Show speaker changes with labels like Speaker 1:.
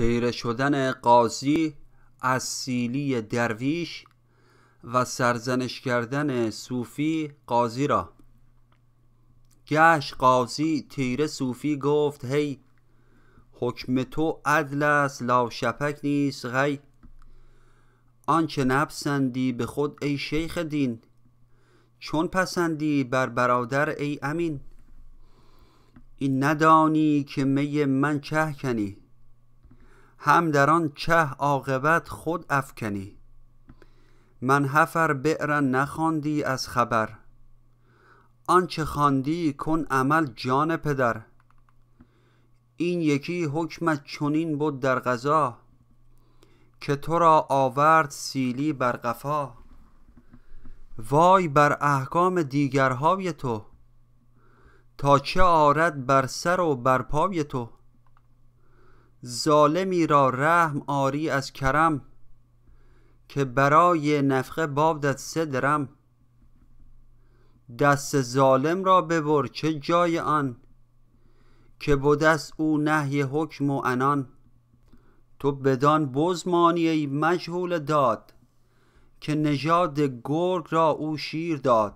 Speaker 1: تیره شدن قاضی از سیلی درویش و سرزنش کردن صوفی قاضی را. گشت قاضی تیره صوفی گفت هی حکم تو عدل است لا شپک نیست غی. آنچه نپسندی به خود ای شیخ دین چون پسندی بر برادر ای امین. این ندانی که می من چه کنی؟ هم در آن چه عاقبت خود افکنی. من حفر بئرا نخواندی از خبر. آنچه خواندی کن عمل جان پدر. این یکی حکمت چنین بود در قضا که تو را آورد سیلی بر قفا. وای بر احکام دیگرهای تو تا چه آرد بر سر و بر پای تو. ظالمی را رحم آری از کرم که برای نفقه بابدت سه درم. دست ظالم را ببر چه جای آن که بودست او نهی حکم و انان تو بدان بزمانی مجهول داد که نژاد گرگ را او شیر داد.